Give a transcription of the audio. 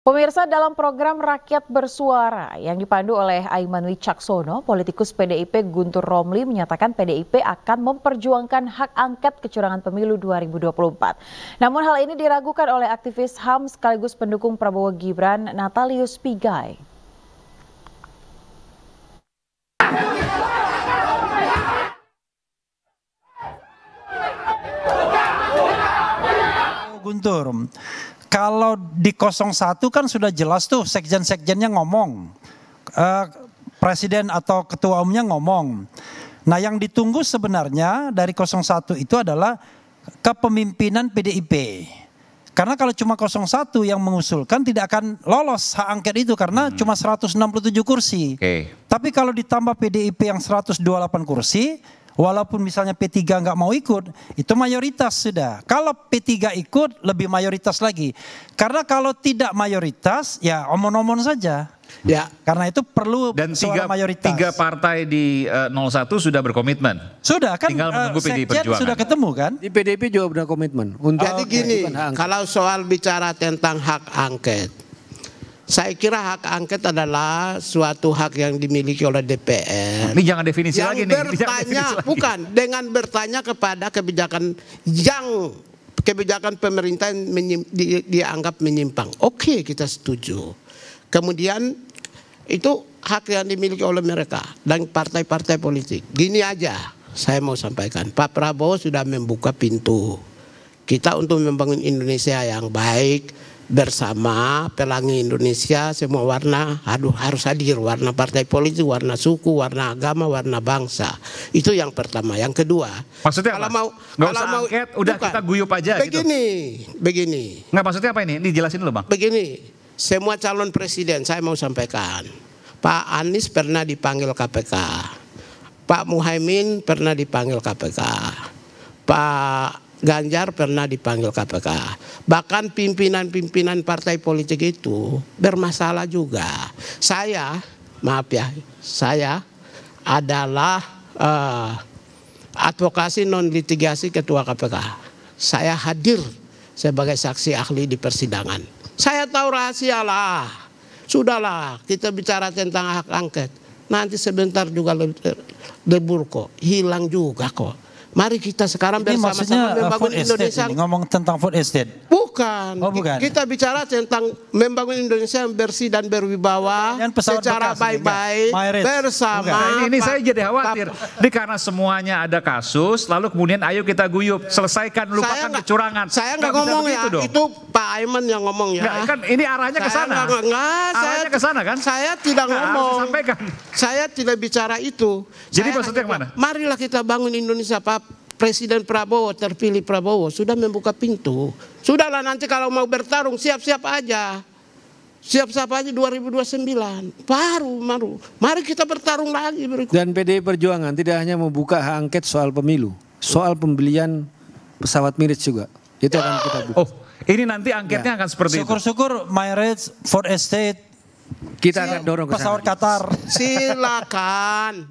Pemirsa dalam program Rakyat Bersuara yang dipandu oleh Aiman Wicaksono, politikus PDIP Guntur Romli menyatakan PDIP akan memperjuangkan hak angket kecurangan pemilu 2024. Namun hal ini diragukan oleh aktivis HAM sekaligus pendukung Prabowo Gibran Natalius Pigai. Guntur, kalau di 01 kan sudah jelas tuh sekjen-sekjennya ngomong. Uh, presiden atau ketua umumnya ngomong. Nah yang ditunggu sebenarnya dari 01 itu adalah kepemimpinan PDIP. Karena kalau cuma 01 yang mengusulkan tidak akan lolos hak angket itu karena hmm. cuma 167 kursi. Okay. Tapi kalau ditambah PDIP yang 128 kursi, Walaupun misalnya P3 nggak mau ikut, itu mayoritas sudah. Kalau P3 ikut, lebih mayoritas lagi. Karena kalau tidak mayoritas, ya omon-omon saja. Ya. Karena itu perlu Dan tiga, mayoritas. tiga partai di uh, eh, 01 sudah berkomitmen. Sudah kan. Tinggal menunggu uh, PDI Perjuangan. Sudah ketemu kan. Di PDIP juga berkomitmen. Untuk Jadi gini, kalau soal bicara tentang hak angket, saya kira hak angket adalah suatu hak yang dimiliki oleh DPR. Ini jangan definisi yang lagi nih. Bertanya, bukan dengan bertanya kepada kebijakan yang kebijakan pemerintah yang di, dianggap menyimpang. Oke, kita setuju. Kemudian itu hak yang dimiliki oleh mereka dan partai-partai politik. Gini aja, saya mau sampaikan. Pak Prabowo sudah membuka pintu kita untuk membangun Indonesia yang baik, bersama pelangi Indonesia semua warna aduh harus hadir. Warna partai politik warna suku warna agama warna bangsa. Itu yang pertama. Yang kedua maksudnya kalau apa? mau nggak kalau usah mau angket udah bukan, kita guyup aja begini gitu. begini nggak maksudnya apa ini? Dijelasin dulu bang. Begini semua calon presiden saya mau sampaikan. Pak Anies pernah dipanggil KPK Pak Muhaimin pernah dipanggil KPK Pak Ganjar pernah dipanggil KPK. Bahkan pimpinan-pimpinan partai politik itu bermasalah juga. Saya, maaf ya, saya adalah uh, advokasi non litigasi ketua KPK. Saya hadir sebagai saksi ahli di persidangan. Saya tahu rahasia lah. Sudahlah, kita bicara tentang hak angket. Nanti sebentar juga lebur kok, hilang juga kok. Mari kita sekarang bersama-sama membangun Indonesia. Ini, ngomong tentang food estate. Bukan. Oh, bukan. Kita bicara tentang membangun Indonesia yang bersih dan berwibawa secara baik-baik bersama. Nah, ini, ini saya jadi khawatir. Ini karena semuanya ada kasus, lalu kemudian ayo kita guyup, selesaikan, lupakan saya kecurangan. Saya nggak ngomong ya, dong. itu Pak Aiman yang ngomong ya. Nggak, kan ini arahnya ke sana. Arahnya ke sana kan? Saya tidak nah, ngomong. Saya tidak bicara itu. Jadi maksudnya yang mana? Marilah kita bangun Indonesia Pak Presiden Prabowo terpilih Prabowo sudah membuka pintu. Sudahlah nanti kalau mau bertarung siap-siap aja. Siap-siap aja 2029. Baru, baru. Mari kita bertarung lagi berikut. Dan PDI Perjuangan tidak hanya membuka hak angket soal pemilu, soal pembelian pesawat Mirit juga. Itu akan kita buka. Oh, ini nanti angketnya ya. akan seperti Syukur-syukur Myrates, Ford Estate, kita akan dorong ke pesawat Qatar. Silakan.